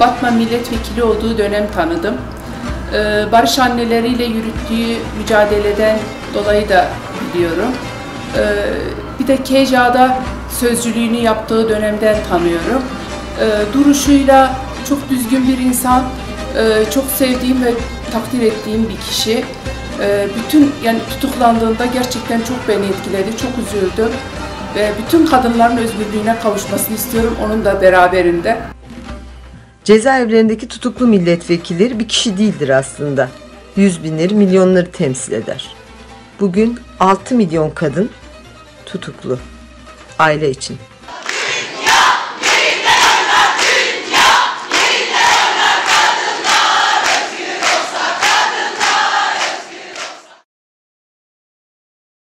Batman milletvekili olduğu dönem tanıdım. Ee, Barış anneleriyle yürüttüğü mücadeleden dolayı da biliyorum. Ee, Bir de Keja'da sözcülüğünü yaptığı dönemden tanıyorum. Ee, Duruşuyla çok düzgün bir insan, Ee, çok sevdiğim ve takdir ettiğim bir kişi. Bütün yani tutuklandığında gerçekten çok beni etkiledi, çok üzüldüm. Ve bütün kadınların özgürlüğüne kavuşmasını istiyorum onun da beraberinde. Cezaevlerindeki tutuklu milletvekilleri bir kişi değildir aslında. Yüz binleri, milyonları temsil eder. Bugün 6 milyon kadın tutuklu. Aile için.